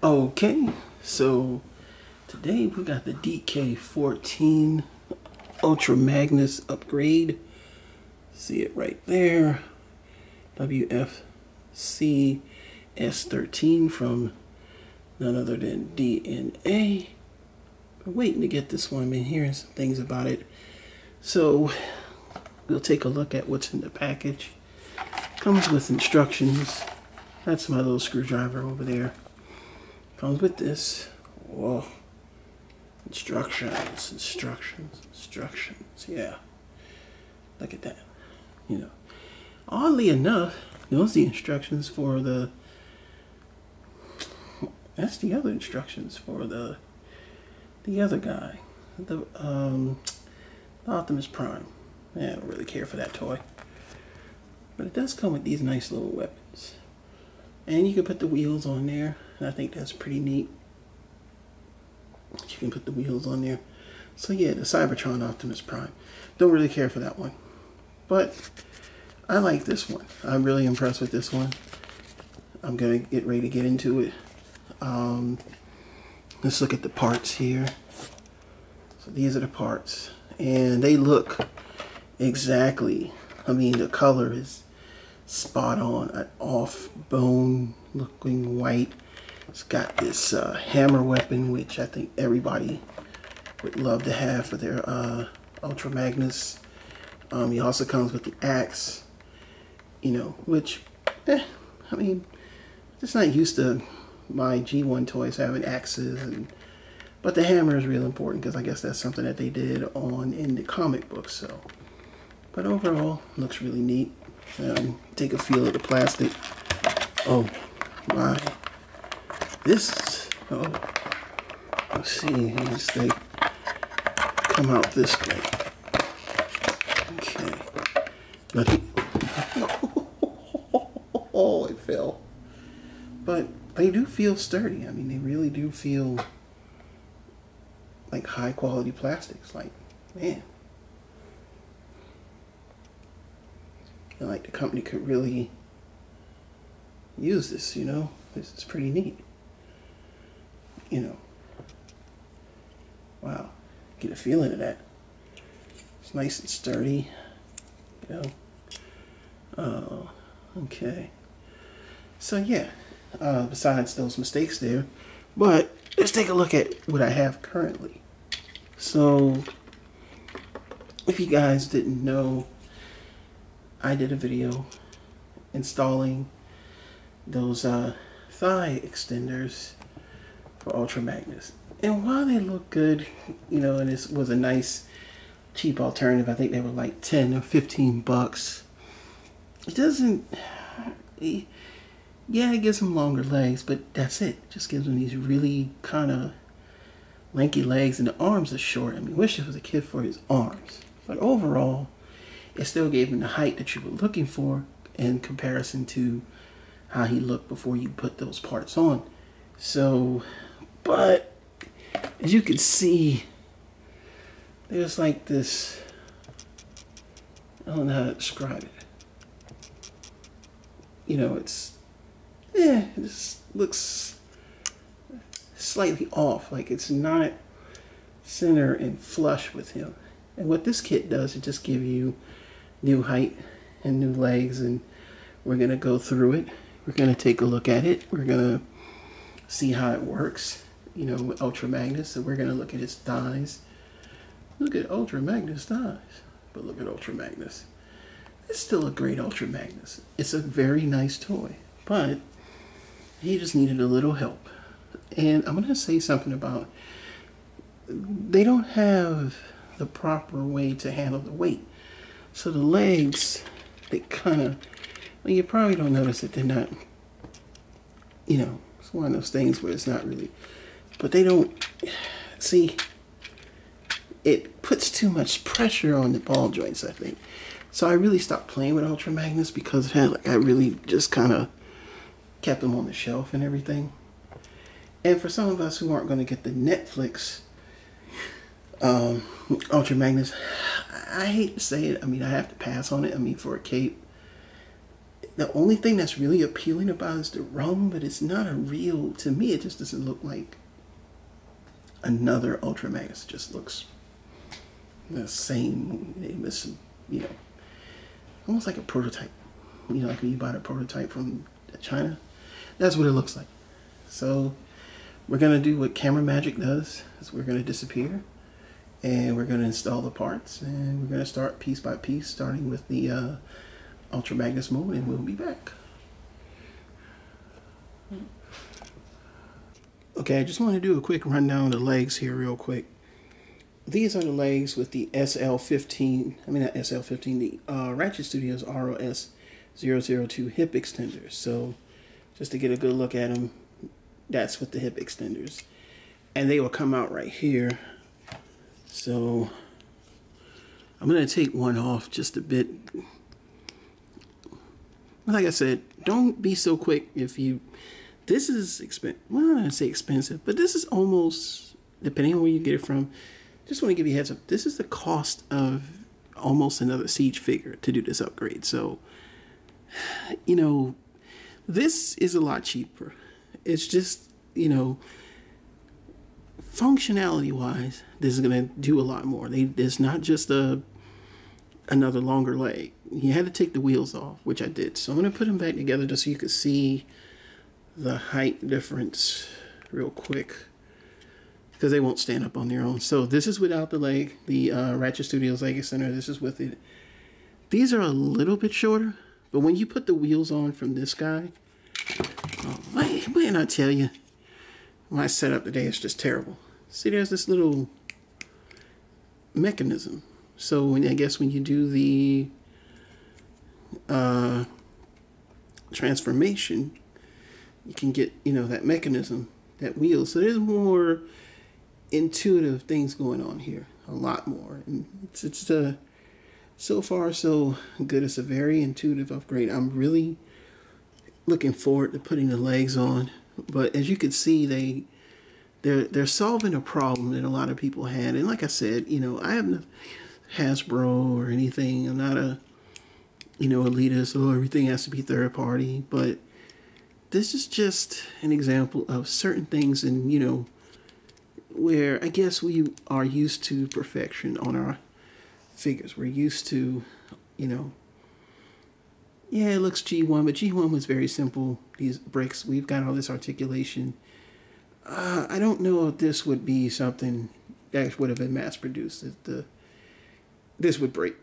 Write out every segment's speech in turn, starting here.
Okay, so today we got the DK14 Ultra Magnus upgrade. See it right there. WFC S13 from none other than DNA. I'm waiting to get this one. I've been hearing some things about it. So we'll take a look at what's in the package. Comes with instructions. That's my little screwdriver over there. Comes with this. Whoa. Instructions, instructions, instructions. Yeah. Look at that. You know. Oddly enough, those the instructions for the that's the other instructions for the the other guy. The um the Optimus Prime. Yeah, I don't really care for that toy. But it does come with these nice little weapons. And you can put the wheels on there. I think that's pretty neat. You can put the wheels on there. So yeah, the Cybertron Optimus Prime. Don't really care for that one. But I like this one. I'm really impressed with this one. I'm going to get ready to get into it. Um, let's look at the parts here. So these are the parts. And they look exactly, I mean the color is spot on. An off bone looking white. It's got this uh, hammer weapon, which I think everybody would love to have for their uh, Ultra Magnus. Um, he also comes with the axe, you know, which, eh, I mean, just not used to my G1 toys having axes, and but the hammer is real important because I guess that's something that they did on in the comic books. So, but overall, looks really neat. Um, take a feel of the plastic. Oh my! This oh, let's see. These they come out this way. Okay. Nothing. oh, it fell. But they do feel sturdy. I mean, they really do feel like high quality plastics. Like, man. Like the company could really use this, you know? This is pretty neat. You know. Wow. Get a feeling of that. It's nice and sturdy. You know. Oh, okay. So yeah uh, besides those mistakes there. But let's take a look at what I have currently. So, if you guys didn't know, I did a video installing those uh, thigh extenders for Ultra Magnus. And while they look good, you know, and this was a nice cheap alternative, I think they were like 10 or 15 bucks. It doesn't yeah, it gives him longer legs, but that's it. it just gives him these really kind of lanky legs, and the arms are short. I mean, wish it was a kid for his arms. But overall, it still gave him the height that you were looking for in comparison to how he looked before you put those parts on. So, but as you can see, there's like this, I don't know how to describe it. You know, it's eh, this looks slightly off. Like it's not center and flush with him. And what this kit does, it just give you new height and new legs. And we're going to go through it. We're going to take a look at it. We're going to see how it works, you know, Ultra Magnus. And we're going to look at his thighs. Look at Ultra Magnus thighs. But look at Ultra Magnus. It's still a great Ultra Magnus. It's a very nice toy. But he just needed a little help. And I'm going to say something about they don't have the proper way to handle the weight. So the legs, they kind of, well, you probably don't notice that they're not, you know, it's one of those things where it's not really, but they don't, see, it puts too much pressure on the ball joints, I think. So I really stopped playing with Ultra Magnus because like I really just kind of kept them on the shelf and everything. And for some of us who aren't going to get the Netflix um, Ultra Magnus, I hate to say it. I mean, I have to pass on it. I mean, for a cape, the only thing that's really appealing about it is the rum, but it's not a real. To me, it just doesn't look like another Ultra Magnus. Just looks the same. They you know, almost like a prototype. You know, like when you buy a prototype from China. That's what it looks like. So we're gonna do what Camera Magic does. Is we're gonna disappear, and we're gonna install the parts, and we're gonna start piece by piece, starting with the. Uh, Ultra Magnus mode and we'll be back. Okay, I just want to do a quick rundown of the legs here real quick. These are the legs with the SL15, I mean not SL15, the uh, Ratchet Studios ROS 002 hip extenders. So just to get a good look at them, that's with the hip extenders. And they will come out right here. So I'm going to take one off just a bit like I said, don't be so quick if you. This is expensive. Well, I don't say expensive, but this is almost depending on where you get it from. Just want to give you heads up. This is the cost of almost another siege figure to do this upgrade. So, you know, this is a lot cheaper. It's just you know, functionality wise, this is gonna do a lot more. They, it's not just a another longer leg. You had to take the wheels off, which I did. So I'm going to put them back together just so you can see the height difference real quick because they won't stand up on their own. So this is without the leg, the uh, Ratchet Studios Leg Center. This is with it. These are a little bit shorter, but when you put the wheels on from this guy, oh, what did I tell you? My setup today is just terrible. See, there's this little mechanism so when I guess when you do the uh, transformation, you can get you know that mechanism, that wheel. So there's more intuitive things going on here, a lot more, and it's it's uh, so far so good. It's a very intuitive upgrade. I'm really looking forward to putting the legs on, but as you can see, they they're they're solving a problem that a lot of people had, and like I said, you know, I have. No, Hasbro or anything. I'm not a, you know, elitist oh, everything has to be third party. But this is just an example of certain things and, you know, where I guess we are used to perfection on our figures. We're used to, you know, yeah, it looks G1, but G1 was very simple. These bricks, we've got all this articulation. Uh, I don't know if this would be something that would have been mass produced. That The this would break.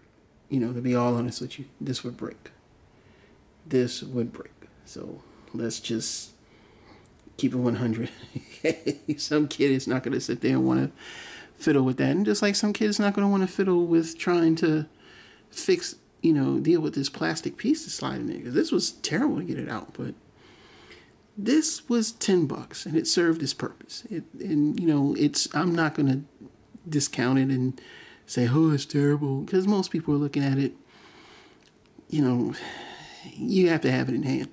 You know, to be all honest with you, this would break. This would break. So let's just keep it 100. some kid is not going to sit there and want to fiddle with that. And just like some kid is not going to want to fiddle with trying to fix, you know, deal with this plastic piece that's sliding in. Because this was terrible to get it out. But this was 10 bucks and it served its purpose. It, and, you know, it's, I'm not going to discount it and say, oh, it's terrible. Because most people are looking at it, you know, you have to have it in hand.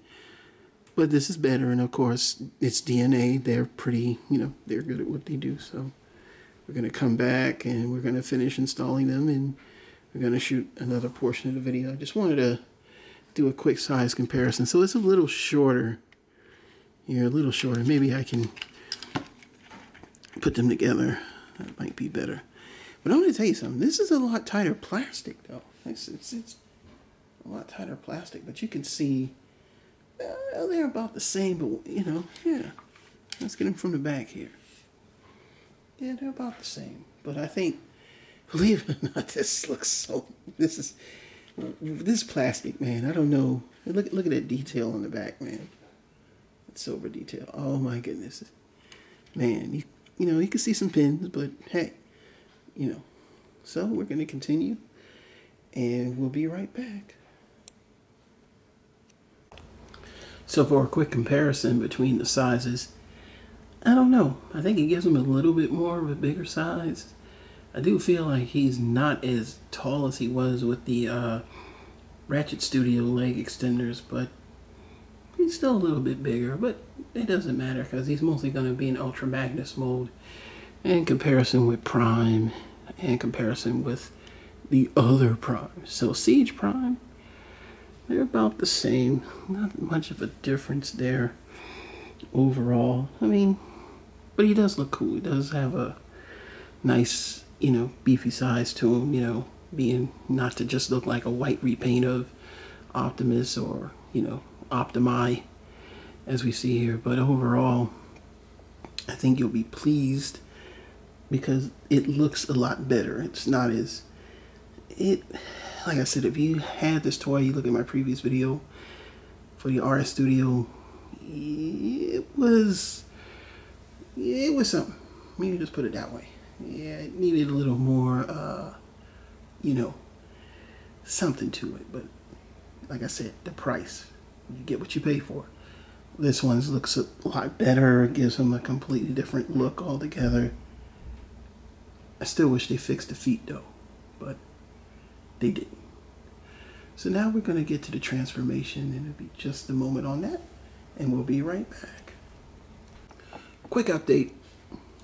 But this is better. And of course, it's DNA. They're pretty, you know, they're good at what they do. So we're going to come back and we're going to finish installing them and we're going to shoot another portion of the video. I just wanted to do a quick size comparison. So it's a little shorter. You're a little shorter. Maybe I can put them together. That might be better. But I'm going to tell you something. This is a lot tighter plastic, though. It's, it's, it's a lot tighter plastic, but you can see they're about the same, but, you know, yeah. Let's get them from the back here. Yeah, they're about the same. But I think, believe it or not, this looks so, this is, this plastic, man. I don't know. Look, look at that detail on the back, man. That silver detail. Oh, my goodness. Man, you, you know, you can see some pins, but hey, you know. So we're going to continue and we'll be right back. So for a quick comparison between the sizes, I don't know. I think it gives him a little bit more of a bigger size. I do feel like he's not as tall as he was with the uh, Ratchet Studio leg extenders, but he's still a little bit bigger, but it doesn't matter because he's mostly going to be in Ultra Magnus mode in comparison with Prime, in comparison with the other Prime. So Siege Prime, they're about the same. Not much of a difference there overall. I mean, but he does look cool. He does have a nice, you know, beefy size to him, you know, being not to just look like a white repaint of Optimus or, you know, Optimi as we see here. But overall, I think you'll be pleased because it looks a lot better. It's not as it like I said, if you had this toy, you look at my previous video for the RS Studio, it was it was something. Me just put it that way. Yeah, it needed a little more uh, you know, something to it. But like I said, the price. You get what you pay for. This one looks a lot better, gives them a completely different look altogether. I still wish they fixed the feet though, but they didn't. So now we're going to get to the transformation and it'll be just a moment on that and we'll be right back. Quick update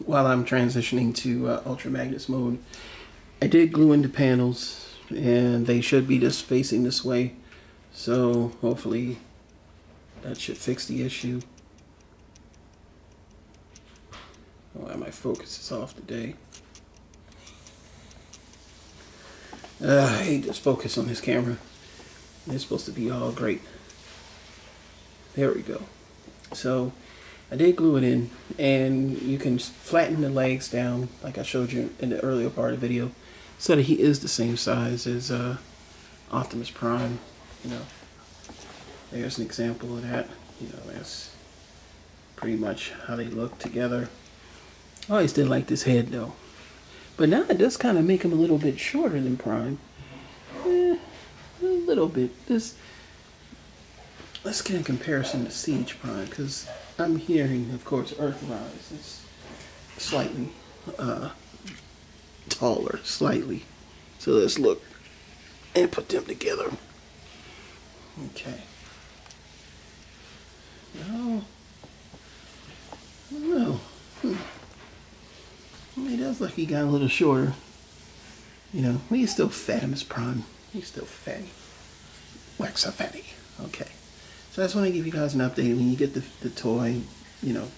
while I'm transitioning to uh, Ultra Magnus mode. I did glue in the panels and they should be just facing this way. So hopefully that should fix the issue. Oh, my focus is off today. Uh, I hate focus on this camera. It's supposed to be all great. There we go. So I did glue it in and you can flatten the legs down like I showed you in the earlier part of the video so that he is the same size as uh, Optimus Prime. You know, there's an example of that. You know, that's pretty much how they look together. I always did like this head though. But now it does kind of make him a little bit shorter than Prime. Eh, a little bit. This. Let's get in comparison to Siege Prime, because I'm hearing, of course, Earthrise is slightly uh, taller, slightly. So let's look and put them together. Okay. No. No. Hmm. He does look like he got a little shorter. You know, he's still fat in his prime. He's still fatty. Wax a fatty. Okay. So I just want to give you guys an update. When you get the, the toy, you know,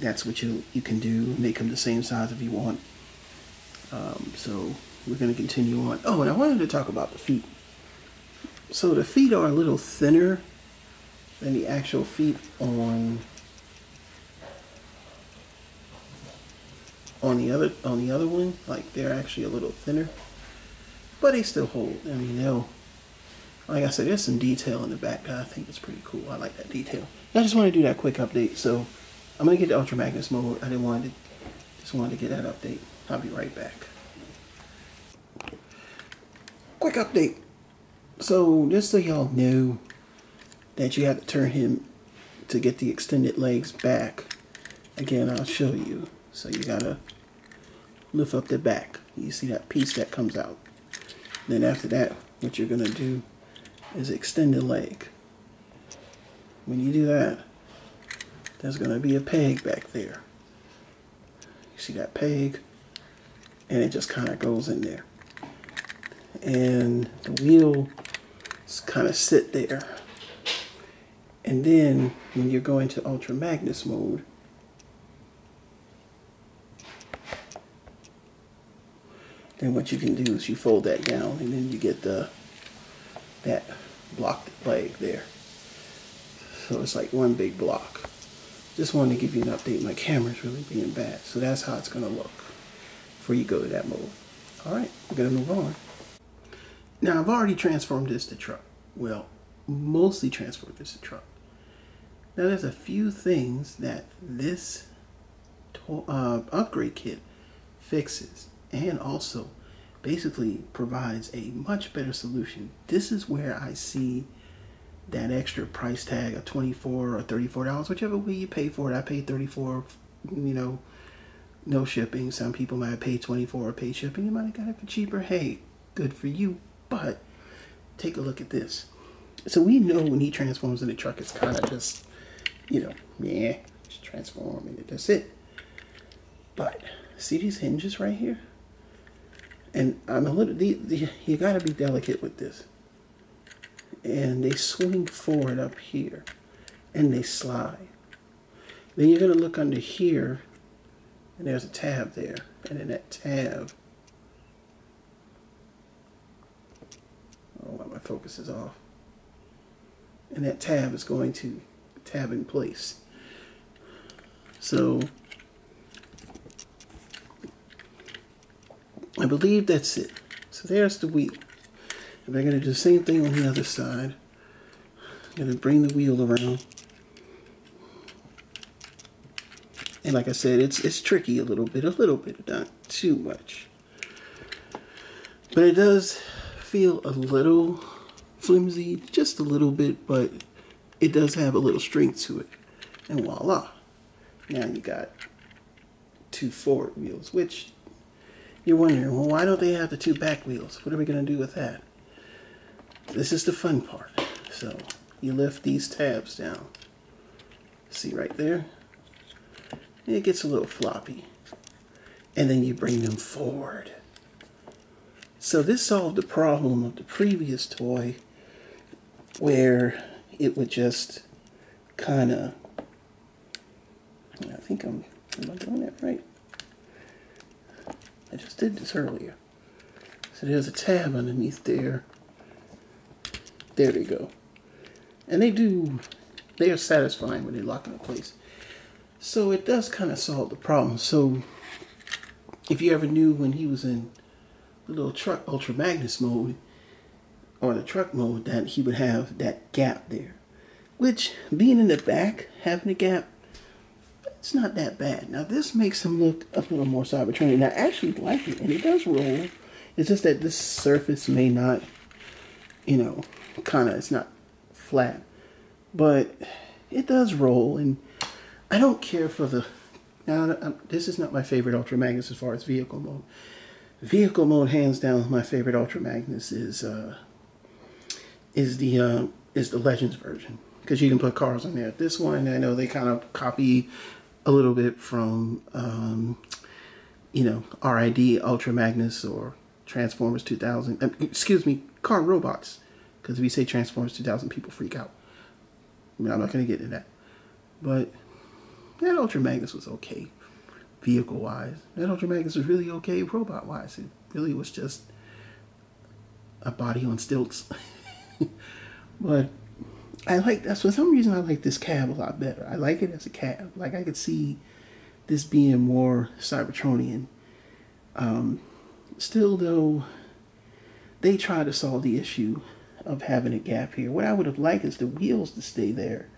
that's what you you can do. Make them the same size if you want. Um, so we're going to continue on. Oh, and I wanted to talk about the feet. So the feet are a little thinner than the actual feet on on the other on the other one like they're actually a little thinner. But they still hold. I mean they'll like I said there's some detail in the back I think is pretty cool. I like that detail. I just want to do that quick update so I'm gonna get the Ultra Magnus mode. I didn't want to just wanted to get that update. I'll be right back. Quick update. So just so y'all know that you have to turn him to get the extended legs back again I'll show you so you gotta lift up the back. You see that piece that comes out. Then after that, what you're gonna do is extend the leg. When you do that, there's gonna be a peg back there. You see that peg? And it just kind of goes in there. And the wheel kind of sit there. And then when you're going to Ultra Magnus mode, then what you can do is you fold that down and then you get the that blocked leg there. So it's like one big block. Just wanted to give you an update. My camera's really being bad. So that's how it's going to look before you go to that mode. All right, we're going to move on. Now, I've already transformed this to truck. Well, mostly transformed this to truck. Now, there's a few things that this uh, upgrade kit fixes and also basically provides a much better solution. This is where I see that extra price tag of 24 or 34 dollars whichever way you pay for it. I paid 34 you know no shipping. Some people might have paid 24 or paid shipping. You might have got it for cheaper. Hey good for you. But take a look at this. So we know when he transforms in the truck it's kind of just you know yeah just transform and that's it. But see these hinges right here and I'm a little, the, the, you got to be delicate with this. and they swing forward up here and they slide. Then you're to look under here and there's a tab there. And in that tab, oh, my focus is off. And that tab is going to tab in place. So I believe that's it. So there's the wheel. And we're going to do the same thing on the other side. I'm going to bring the wheel around. And like I said, it's it's tricky a little bit, a little bit, not too much. But it does feel a little flimsy, just a little bit, but it does have a little strength to it. And voila. Now you got two forward wheels, which you're wondering, well, why don't they have the two back wheels? What are we going to do with that? This is the fun part. So you lift these tabs down. See right there? It gets a little floppy. And then you bring them forward. So this solved the problem of the previous toy where it would just kind of, I think I'm, am I doing that right? I just did this earlier. So there's a tab underneath there. There they go. And they do, they are satisfying when they lock into place. So it does kind of solve the problem. So if you ever knew when he was in the little truck Ultra Magnus mode, or the truck mode, that he would have that gap there. Which, being in the back, having a gap, it's not that bad. Now this makes him look a little more Cybertronic. And I actually like it, and it does roll. It's just that this surface may not, you know, kind of, it's not flat. But it does roll, and I don't care for the... Now, this is not my favorite Ultra Magnus as far as vehicle mode. Vehicle mode, hands down, my favorite Ultra Magnus is uh, is the uh, is the Legends version because you can put cars on there. This one, I know they kind of copy a little bit from, um, you know, RID Ultra Magnus or Transformers 2000. Uh, excuse me, Car Robots. Because if you say Transformers 2000, people freak out. I mean, I'm not going to get into that. But that Ultra Magnus was okay, vehicle wise. That Ultra Magnus was really okay, robot wise. It really was just a body on stilts. but I like that's for some reason I like this cab a lot better. I like it as a cab. Like I could see this being more Cybertronian. Um, still though, they try to solve the issue of having a gap here. What I would have liked is the wheels to stay there.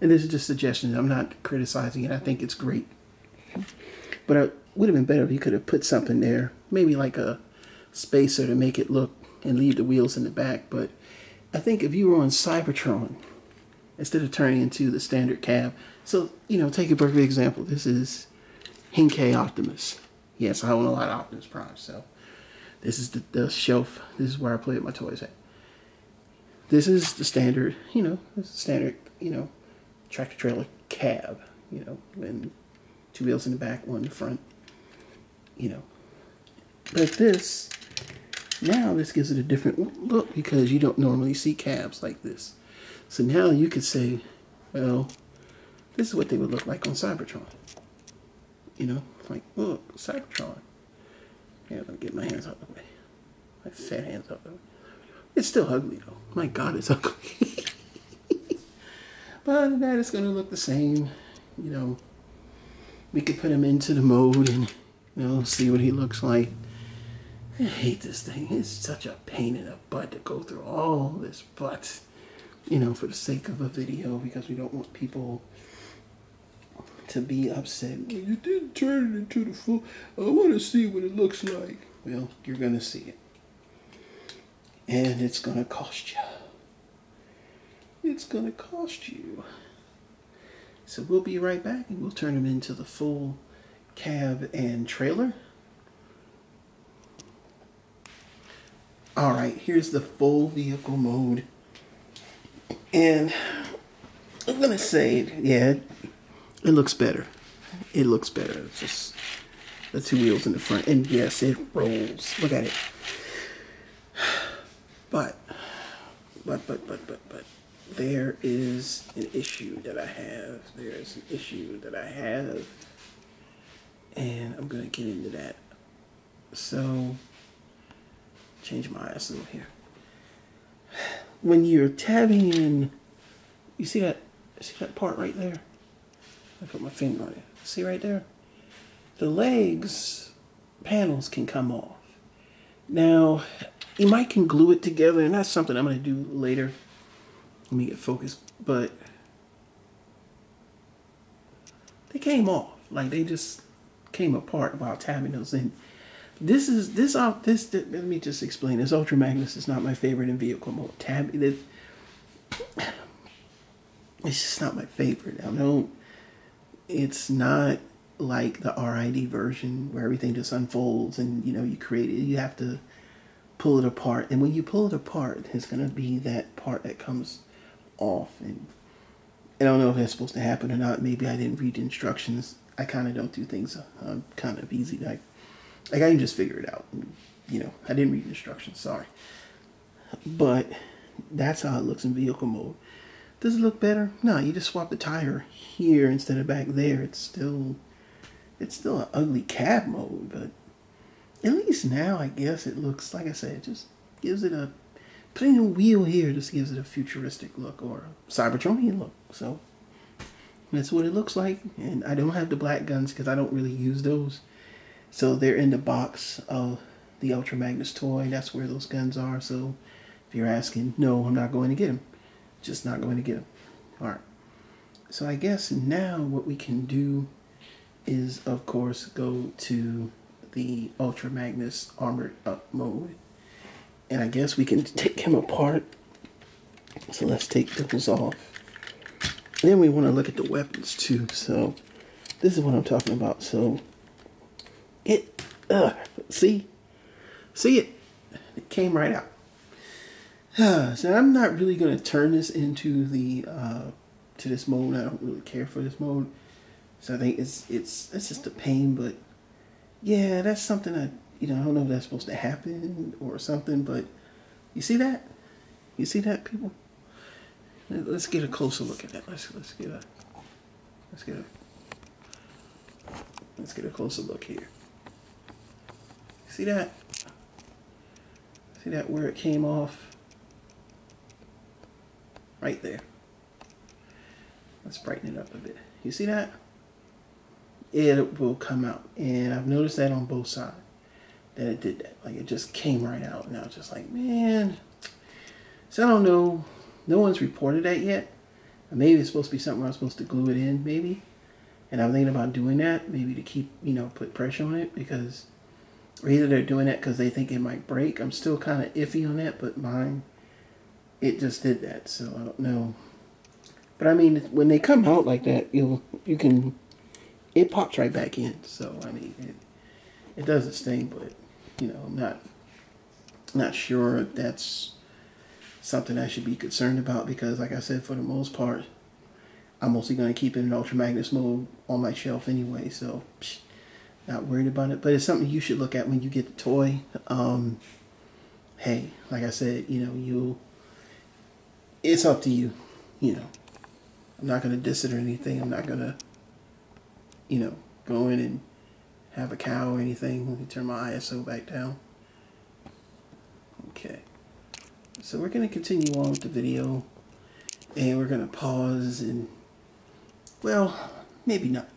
And this is just suggestions. I'm not criticizing it. I think it's great. But it would have been better if you could have put something there. Maybe like a spacer to make it look and leave the wheels in the back. But I think if you were on Cybertron, instead of turning into the standard cab, so, you know, take a perfect example. This is Henkei Optimus. Yes, I own a lot of Optimus Prime, so this is the, the shelf. This is where I play with my toys at. This is the standard, you know, this is standard, you know, tractor trailer cab, you know, and two wheels in the back, one in the front, you know. But this now this gives it a different look because you don't normally see cabs like this. So now you could say, well, this is what they would look like on Cybertron. You know, like, look, Cybertron. Yeah, I'm gonna get my hands out of the way. My fat hands out of the way. It's still ugly though. My God, it's ugly. but that, it's gonna look the same. You know, we could put him into the mode and, you know, see what he looks like. I hate this thing. It's such a pain in the butt to go through all this but you know, for the sake of a video because we don't want people to be upset. You didn't turn it into the full. I want to see what it looks like. Well, you're going to see it. And it's going to cost you. It's going to cost you. So we'll be right back and we'll turn them into the full cab and trailer. All right, here's the full vehicle mode. And I'm gonna say, yeah, it, looks better. It looks better. It's just the two wheels in the front. And yes, it rolls. Look at it. But but, but, but, but, but, there is an issue that I have. There is an issue that I have. And I'm to get into that. So, change my ISO here. When you're tabbing in, you see that, see that part right there? I put my finger on it. See right there? The legs panels can come off. Now, you might can glue it together, and that's something I'm going to do later. Let me get focused. But they came off. Like, they just came apart while tabbing those in. This is, this, uh, this, let me just explain. This Ultra Magnus is not my favorite in vehicle mode. Tab, it, it's just not my favorite. I don't, it's not like the RID version where everything just unfolds and, you know, you create it. You have to pull it apart. And when you pull it apart, it's going to be that part that comes off. And I don't know if that's supposed to happen or not. Maybe I didn't read the instructions. I kind of don't do things uh, kind of easy. Like, like I can just figure it out. You know, I didn't read the instructions. Sorry. But that's how it looks in vehicle mode. Does it look better? No, you just swap the tire here instead of back there. It's still, it's still an ugly cab mode, but at least now I guess it looks like I said, it just gives it a putting a wheel here just gives it a futuristic look or a Cybertronian look. So that's what it looks like. And I don't have the black guns because I don't really use those. So they're in the box of the Ultra Magnus toy. That's where those guns are. So if you're asking, no, I'm not going to get them. Just not going to get them. All right. So I guess now what we can do is, of course, go to the Ultra Magnus Armored Up mode. And I guess we can take him apart. So let's take those off. Then we want to look at the weapons too. So this is what I'm talking about. So it, uh, see, see it, it came right out. So I'm not really going to turn this into the, uh, to this mode. I don't really care for this mode. So I think it's, it's, it's just a pain, but yeah, that's something that, you know, I don't know if that's supposed to happen or something, but you see that? You see that, people? Let's get a closer look at that. Let's let's get a let's get a let's get a closer look here. See that? See that where it came off? Right there. Let's brighten it up a bit. You see that? it will come out. And I've noticed that on both sides that it did that. Like it just came right out. Was just like, man. So I don't know. No one's reported that yet. Maybe it's supposed to be something I'm supposed to glue it in, maybe. And I'm thinking about doing that, maybe to keep, you know, put pressure on it because, or either they're doing that because they think it might break. I'm still kind of iffy on that, but mine, it just did that. So I don't know. But I mean, when they come out like that, you'll, you can it pops right back in. So I mean, it, it does its thing, but you know, I'm not not sure that's something I should be concerned about because, like I said, for the most part, I'm mostly going to keep it in Ultra Magnus mode on my shelf anyway. So psh, not worried about it. But it's something you should look at when you get the toy. Um, hey, like I said, you know, you. It's up to you. You know, I'm not going to diss it or anything. I'm not going to you know, go in and have a cow or anything. Let me turn my ISO back down. Okay. So we're going to continue on with the video. And we're going to pause and, well, maybe not.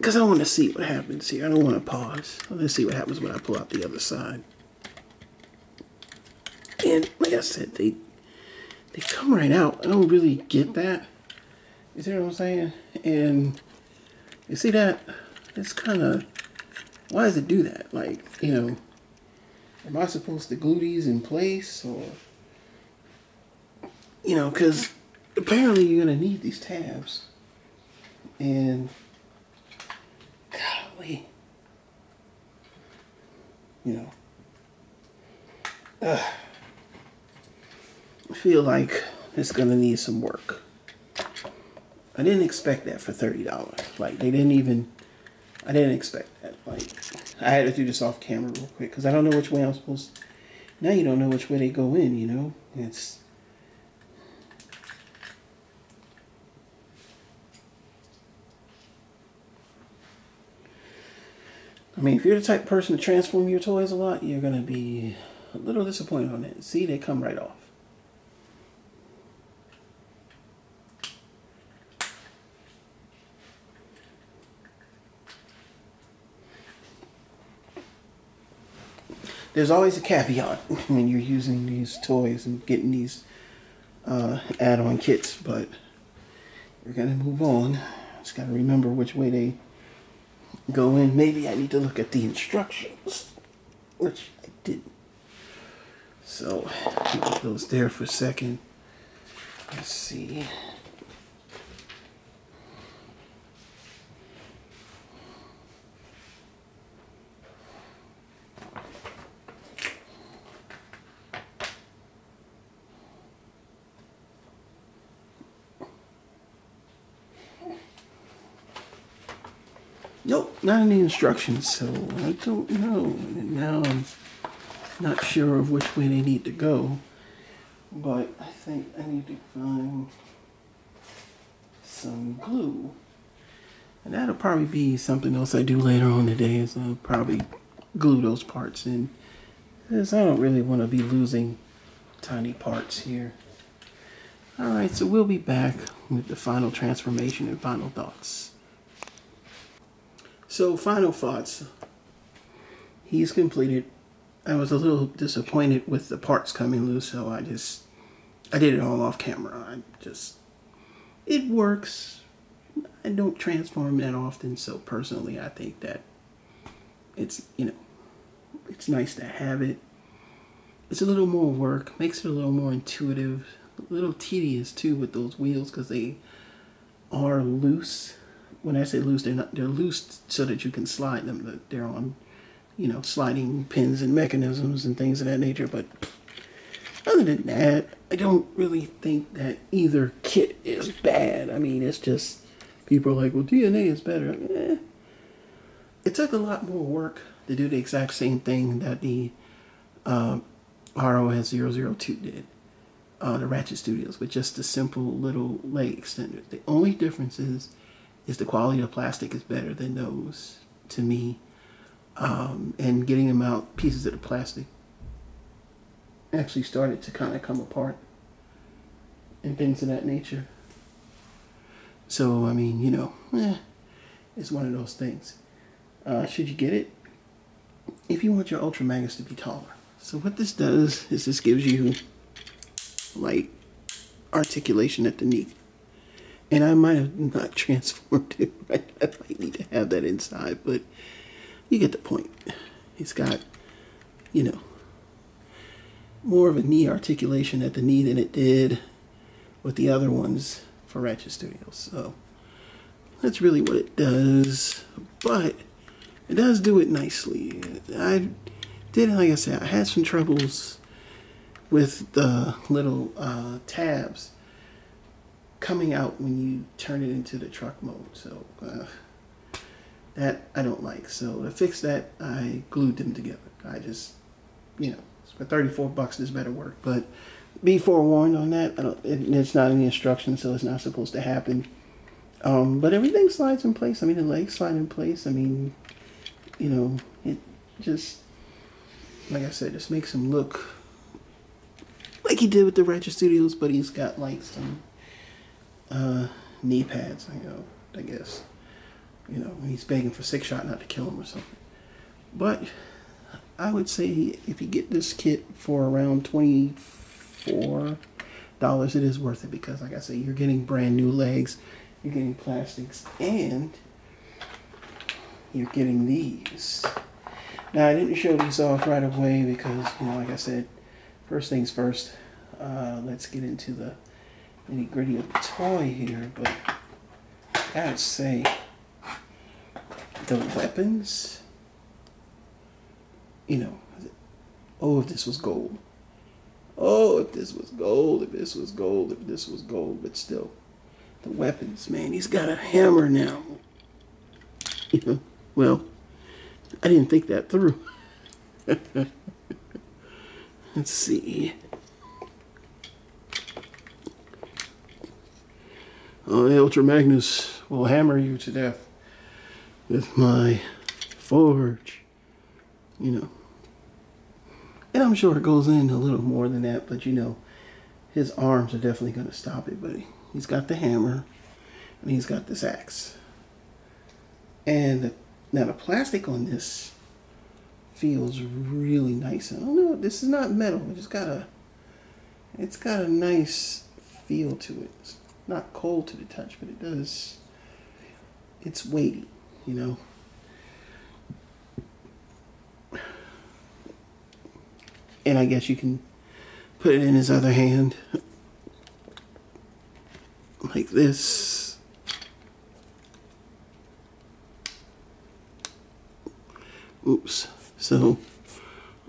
Because I want to see what happens here. I don't want to pause. To see what happens when I pull out the other side. And like I said, they they come right out. I don't really get that. You see what I'm saying? And you see that? It's kind of, why does it do that? Like, you know, am I supposed to glue these in place or, you know, because apparently you're going to need these tabs. And, you know, uh, I feel like it's to need some work. I didn't expect that for thirty dollars. Like they didn't even. I didn't expect that. Like I had to do this off camera real quick because I don't know which way I'm supposed. Now you don't know which way they go in. You know, it's I mean, if you're the type of person to transform your toys a lot, you're going to be a little disappointed on it. See, they come right off. There's always a caveat when you're using these toys and getting these uh, add-on kits, but we're gonna move on. Just gotta remember which way they go in. Maybe I need to look at the instructions, which I didn't. So, keep those there for a second. Let's see. Not any instructions, so I don't know. And now I'm not sure of which way they need to go. But I think I need to find some glue. And that'll probably be something else I do later on today is I'll probably glue those parts in. Because I don't really want to be losing tiny parts here. Alright, so we'll be back with the final transformation and final thoughts. So, final thoughts. He's completed. I was a little disappointed with the parts coming loose, so I just I did it all off camera. I just it works. I don't transform that often, so personally, I think that it's you know it's nice to have it. It's a little more work, makes it a little more intuitive, a little tedious too with those wheels because they are loose when I say loose, they're not they're loose so that you can slide them. They're on, you know, sliding pins and mechanisms and things of that nature. But other than that, I don't really think that either kit is bad. I mean, it's just people are like, well, DNA is better. Eh. It took a lot more work to do the exact same thing that the uh, ROS 002 did. Uh, the Ratchet Studios with just a simple little leg extender. The only difference is is the quality of plastic is better than those to me. Um, and getting them out, pieces of the plastic actually started to kind of come apart and things of that nature. So, I mean, you know, eh, it's one of those things. Uh, should you get it? If you want your Ultra Magnus to be taller. So what this does is this gives you like articulation at the knee. And I might have not transformed it right. I might need to have that inside, but you get the point. It's got, you know, more of a knee articulation at the knee than it did with the other ones for Ratchet Studios. So that's really what it does. But it does do it nicely. I did, like I said, I had some troubles with the little uh, tabs coming out when you turn it into the truck mode. So uh, that I don't like. So to fix that, I glued them together. I just, you know, for 34 bucks, this better work. But be forewarned on that. It, it's not in the instructions, so it's not supposed to happen. Um, but everything slides in place. I mean, the legs slide in place. I mean, you know, it just, like I said, just makes him look like he did with the Ratchet Studios, but he's got like some uh, knee pads, you know, I guess. You know, he's begging for Sixshot not to kill him or something. But I would say if you get this kit for around twenty four dollars, it is worth it because, like I say, you're getting brand new legs, you're getting plastics, and you're getting these. Now I didn't show these off right away because, you know, like I said, first things first. Uh, let's get into the nitty gritty of the toy here, but I gotta say, the weapons, you know, oh, if this was gold. Oh, if this was gold, if this was gold, if this was gold, but still, the weapons, man, he's got a hammer now. You know, well, I didn't think that through. Let's see. Uh, the Ultra Magnus will hammer you to death with my Forge. You know. And I'm sure it goes in a little more than that, but you know, his arms are definitely going to stop it. But he's got the hammer and he's got this axe. And now the plastic on this feels really nice. I don't know, this is not metal. It's got a, it's got a nice feel to it. It's not cold to the touch, but it does, it's weighty, you know. And I guess you can put it in his other hand like this. Oops. So,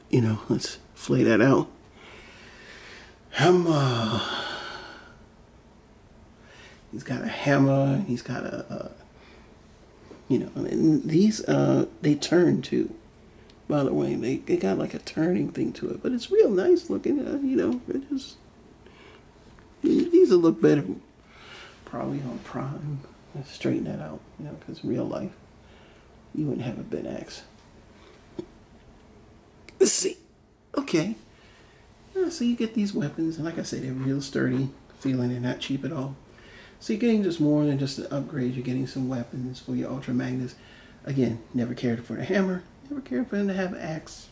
you know, let's flay that out. Hammer. Uh, He's got a hammer. He's got a, a you know, and these, uh, they turn too. By the way, they, they got like a turning thing to it, but it's real nice looking. Uh, you know, it just these will look better probably on Prime. Let's straighten that out, you know, because real life, you wouldn't have a Ben X. Let's see. Okay. Yeah, so you get these weapons, and like I said, they're real sturdy, feeling they're not cheap at all. So you're getting just more than just an upgrade. You're getting some weapons for your Ultra Magnus. Again, never cared for the hammer. Never cared for him to have an axe.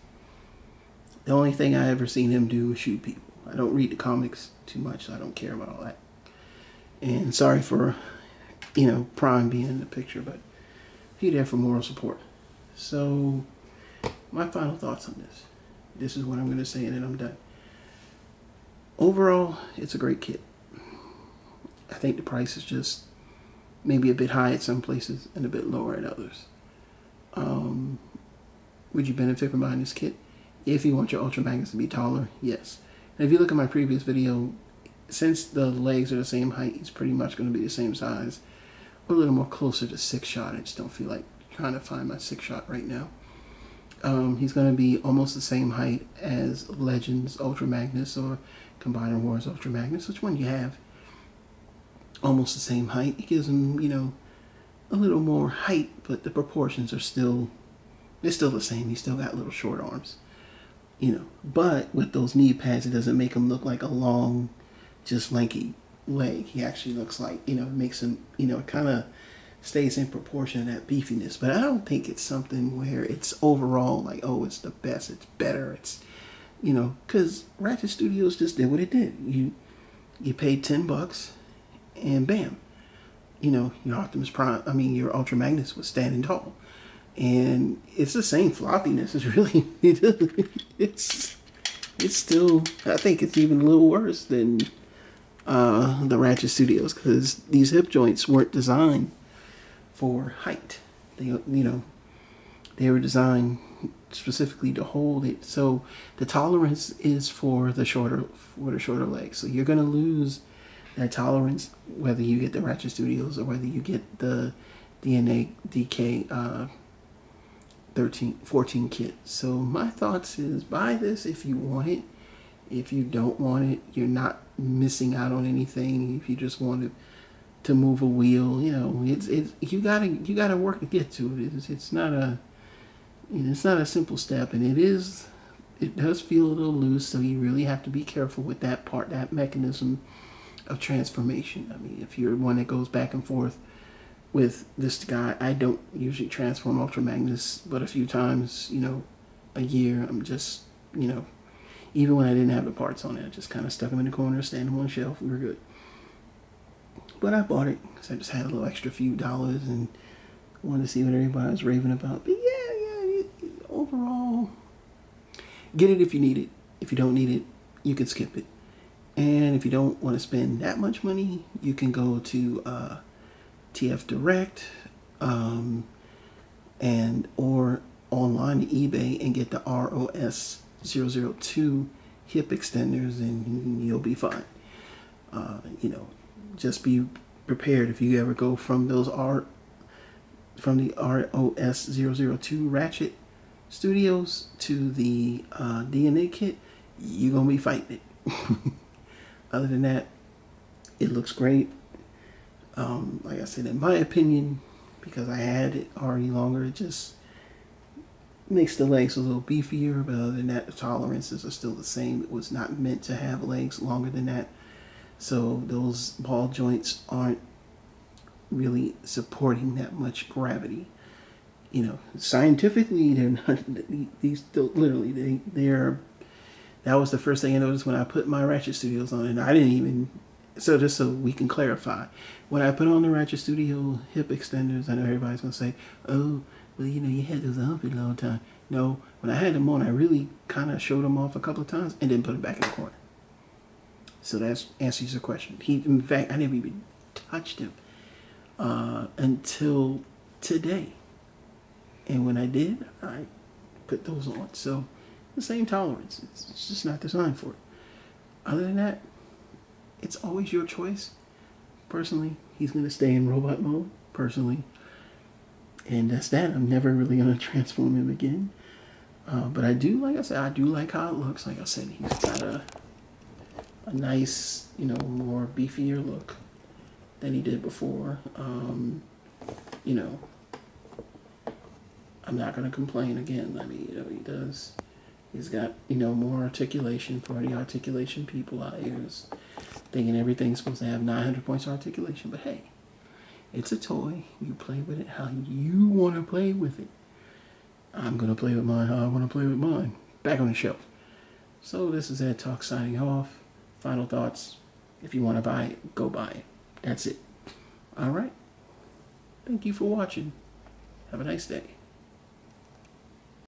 The only thing I ever seen him do is shoot people. I don't read the comics too much, so I don't care about all that. And sorry for, you know, Prime being in the picture, but he there for moral support. So, my final thoughts on this. This is what I'm going to say, and then I'm done. Overall, it's a great kit. I think the price is just maybe a bit high at some places and a bit lower at others. Um, would you benefit from buying this kit? If you want your Ultra Magnus to be taller, yes. And if you look at my previous video, since the legs are the same height, he's pretty much going to be the same size. Or a little more closer to Sixshot. I just don't feel like trying to find my Sixshot right now. Um, he's going to be almost the same height as Legends Ultra Magnus or Combiner Wars Ultra Magnus. Which one you have? Almost the same height. It gives him, you know, a little more height, but the proportions are still, they're still the same. He's still got little short arms, you know. But with those knee pads, it doesn't make him look like a long, just lanky leg. He actually looks like, you know, makes him, you know, kind of stays in proportion to that beefiness. But I don't think it's something where it's overall like, oh, it's the best, it's better, it's, you know, because Ratchet Studios just did what it did. You you paid ten bucks, and bam, you know, your Optimus Prime, I mean, your Ultra Magnus was standing tall, and it's the same floppiness. It's really, it's it's still. I think it's even a little worse than uh, the Ratchet Studios because these hip joints weren't designed for height. They, you know, they were designed specifically to hold it. So the tolerance is for the shorter for the shorter legs. So you're gonna lose that tolerance whether you get the Ratchet Studios or whether you get the DNA DK uh, 13 14 kit. So my thoughts is buy this if you want it. If you don't want it, you're not missing out on anything. If you just want to to move a wheel. You know, it's it's you gotta you gotta work to get to it. It's it's not a it's not a simple step, and it is it does feel a little loose. So you really have to be careful with that part, that mechanism of transformation. I mean, if you're one that goes back and forth with this guy, I don't usually transform Ultra Magnus, but a few times, you know, a year. I'm just you know. Even when I didn't have the parts on it, I just kind of stuck them in the corner, stand them on shelf. We were good. But I bought it because I just had a little extra few dollars and wanted to see what everybody was raving about. But yeah, yeah, overall, get it if you need it. If you don't need it, you can skip it. And if you don't want to spend that much money, you can go to uh, TF Direct um, and or online eBay and get the ROS 002 hip extenders and you'll be fine. Uh, you know, just be prepared if you ever go from those R from the ROS 002 Ratchet Studios to the uh, DNA kit, you're gonna be fighting it. Other than that, it looks great. Um, like I said, in my opinion, because I had it already longer, it just makes the legs a little beefier, but other than that, the tolerances are still the same. It was not meant to have legs longer than that. So those ball joints aren't really supporting that much gravity. You know, scientifically, they're not, these literally, they, they're, that was the first thing I noticed when I put my Ratchet Studios on, and I didn't even, so just so we can clarify, when I put on the Ratchet Studio hip extenders, I know everybody's to say, oh, well, you know, you had those on for a long time. No, when I had them on, I really kind of showed them off a couple of times and then put them back in the corner. So that answers your question. He, in fact, I never even touched him uh, until today. And when I did, I put those on. So the same tolerance. It's, it's just not designed for it. Other than that, it's always your choice. Personally, he's going to stay in robot mode. Personally, and that's that. I'm never really gonna transform him again. Uh, but I do, like I said, I do like how it looks. Like I said, he's got a a nice, you know, more beefier look than he did before. Um, you know, I'm not gonna complain again. I mean, you know, he does. He's got, you know, more articulation for the articulation people out here is thinking everything's supposed to have 900 points of articulation. But hey, it's a toy. You play with it how you want to play with it. I'm going to play with mine how I want to play with mine. Back on the shelf. So this is Ed Talk signing off. Final thoughts. If you want to buy it, go buy it. That's it. All right. Thank you for watching. Have a nice day.